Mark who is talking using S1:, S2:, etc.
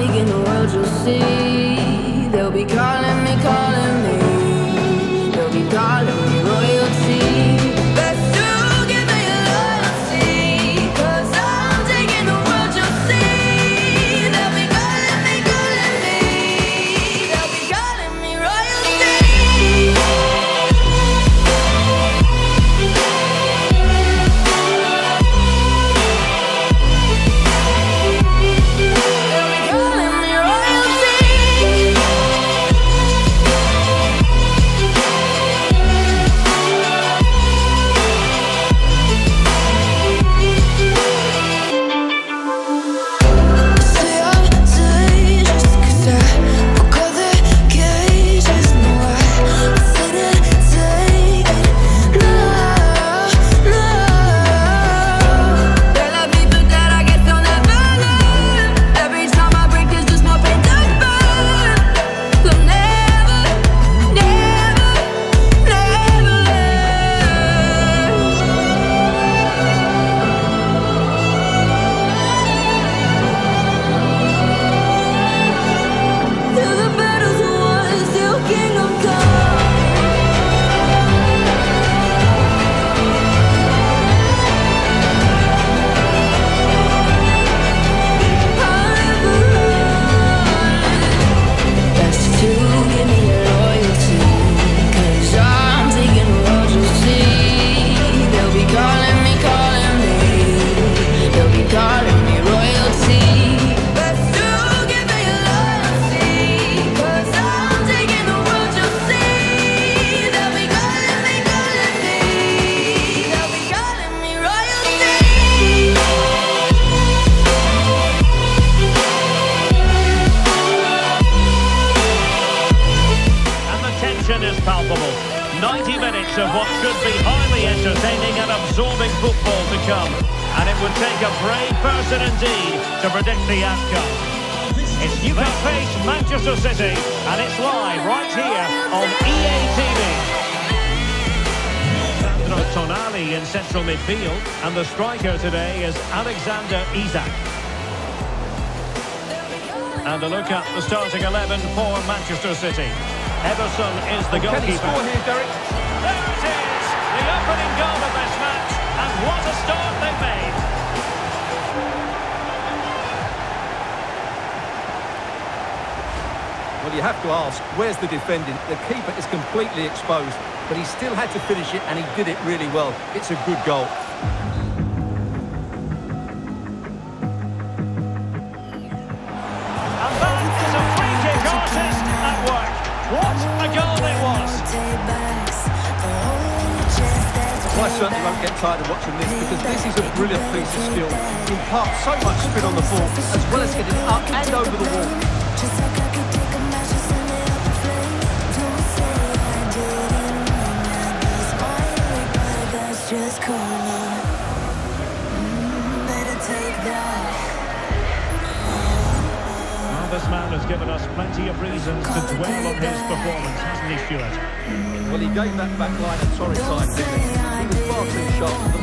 S1: In the world you'll see. They'll be calling me, calling. Be highly entertaining and absorbing football to come. And it would take a brave person indeed to predict the outcome. It's Newcastle face Manchester City, and it's live right here on EA TV. Sandro Tonali in central midfield, and the striker today is Alexander Isak. And a look at the starting 11 for Manchester City. Ederson is the
S2: Can he
S1: goalkeeper.
S2: score here, Derek?
S1: There it is, the opening goal of this match, and what a start they've made.
S2: Well, you have to ask, where's the defending? The keeper is completely exposed, but he still had to finish it, and he did it really well. It's a good goal.
S1: Goal it was.
S2: I certainly won't get tired of watching this because this is a brilliant piece of skill. He imparts so much spin on the ball, as well as getting up and over the wall.
S1: man has given us plenty of reasons to dwell on his performance, hasn't he, Stuart?
S2: Well, he gave that back line a torrid time, didn't he? He was far too sharp